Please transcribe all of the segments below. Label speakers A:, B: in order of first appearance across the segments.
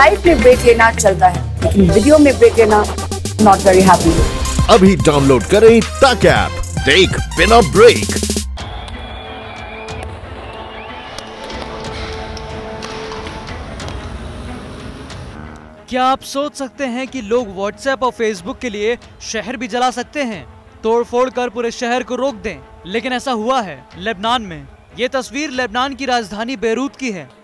A: Life में break लेना चलता है लेकिन वीडियो में ब्रेक लेना नॉट वेरी हैप्पी
B: अभी डाउनलोड करें तक ऐप। देख बिना ब्रेक।
C: क्या आप सोच सकते हैं कि लोग व्हाट्सएप और फेसबुक के लिए शहर भी जला सकते हैं? तोड़फोड़ कर पूरे शहर को रोक दें। लेकिन ऐसा हुआ है लेबनान में। ये तस्वीर लेबनान की राजधानी बेरूत की है।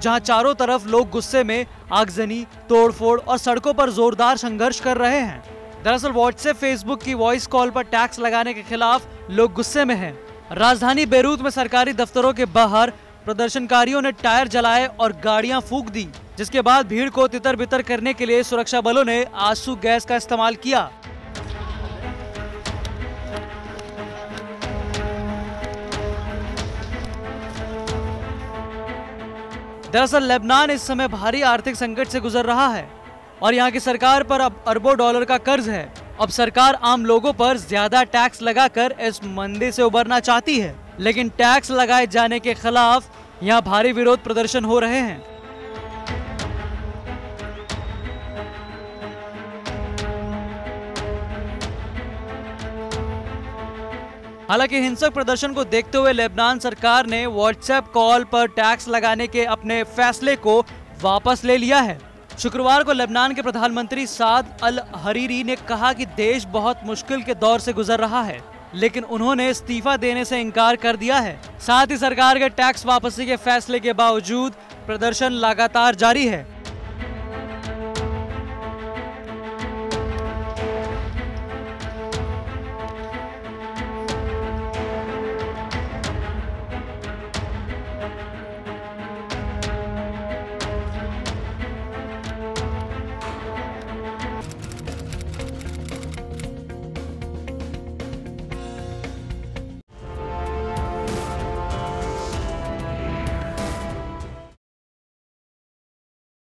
C: जहाँ चारों तरफ़ लोग गुस्से में आगजनी, तोड़फोड़ और सड़कों पर जोरदार संघर्ष कर रहे हैं। दरअसल व्हाट्सएप फेसबुक की वॉइस कॉल पर टैक्स लगाने के खिलाफ लोग गुस्से में हैं। राजधानी बेरूत में सरकारी दफ्तरों के बाहर प्रदर्शनकारियों ने टायर जलाए और गाड़ियाँ फूक दी, जिसके बाद भीड़ को तितर बितर करने के लिए सुरक्षा बलों ने आँसू गैस का इस्तेमाल किया। दरअसल लेबनान इस समय भारी आर्थिक संकट से गुजर रहा है और यहाँ की सरकार पर अब अरबों डॉलर का कर्ज है। अब सरकार आम लोगों पर ज़्यादा टैक्स लगाकर इस मंदी से उबरना चाहती है, लेकिन टैक्स लगाए जाने के खिलाफ यहाँ भारी विरोध प्रदर्शन हो रहे हैं। हालाँकि हिंसक प्रदर्शन को देखते हुए लेबनान सरकार ने व्हाट्सएप कॉल पर टैक्स लगाने के अपने फैसले को वापस ले लिया है। शुक्रवार को लेबनान के प्रधानमंत्री साद अल हरीरी ने कहा कि देश बहुत मुश्किल के दौर से गुजर रहा है, लेकिन उन्होंने इस्तीफा देने से इनकार कर दिया है। साथ ही सरकार के टैक्स वापसी के फैसले के बावजूद प्रदर्शन लगातार जारी है।